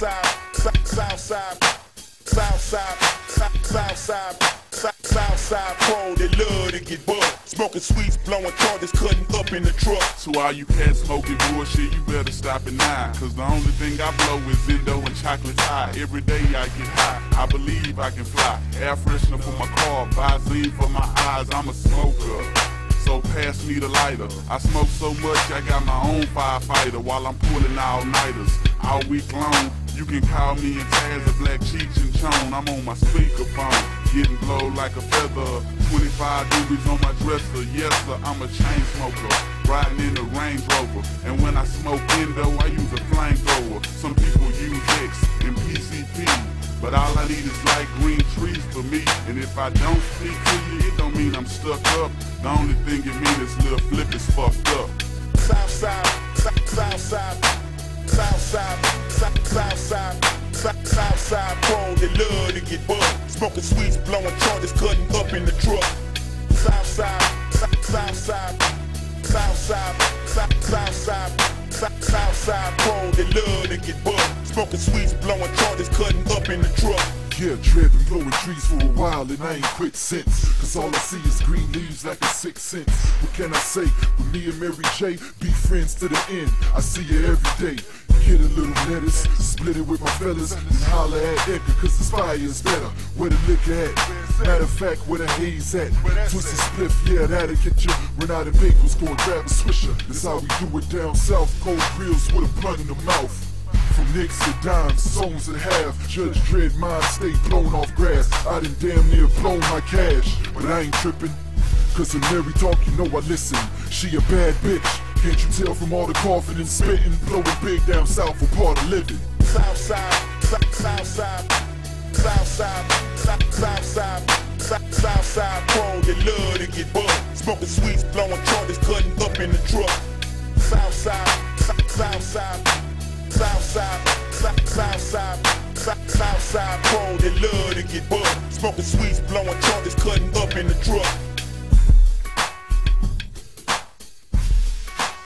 Southside, Southside, Southside, Southside, Southside pro, they love to get bucked. Smoking sweets, blowing charges, cutting up in the truck. So all you cats smoking bullshit, you better stop it now. Cause the only thing I blow is Indo and chocolate high. Every day I get high, I believe I can fly. Air freshener for my car, Visine for my eyes, I'm a smoker. So pass me the lighter. I smoke so much, I got my own firefighter while I'm pulling all nighters. All week long, you can call me and Taz a black cheech and. I'm on my speakerphone, getting blowed like a feather. 25 doobies on my dresser, yes sir, I'm a chain smoker. Riding in the Range Rover, and when I smoke Indo, I use a flamethrower. Some people use X and PCP, but all I need is light green trees for me. And if I don't speak to you, it don't mean I'm stuck up. The only thing it means is Lil Flip is fucked up. Southside, Southside, Southside, Southside, Southside pro, they love to get bucked. Smoking sweets, blowing charges, cutting up in the truck. Southside, Southside, Southside, Southside, Southside pro, they love to get bucked. Smoking sweets, blowing charges, cutting up in the truck. Yeah, Trev been blowing trees for a while and I ain't quit since. Cause all I see is green leaves like a sixth sense. What can I say? With me and Mary J, be friends to the end. I see you every day. Get a little lettuce, split it with my fellas, and holler at Edgar, cause his fire is better. Where the liquor at? Matter of fact, where the haze at? Twisted spliff, yeah, that'll get you. Run out of bagels, go and grab a swisher. That's how we do it down south. Cold grills with a blunt in the mouth. From nicks to dimes, souls and half. Judge Dredd mind stay blown off grass. I done damn near blown my cash, but I ain't tripping. Cause when Mary talk, you know I listen. She a bad bitch. Can't you tell from all the coughing and spitting? Blowing big down south for part of living. Southside, Southside, Southside, Southside, Southside pro, they love to get bucked. Smoking sweets, blowing charges, cutting up in the truck. Southside, Southside, Southside, Southside, Southside pro, they love to get bucked. Smoking sweets, blowing charges, cutting up in the truck.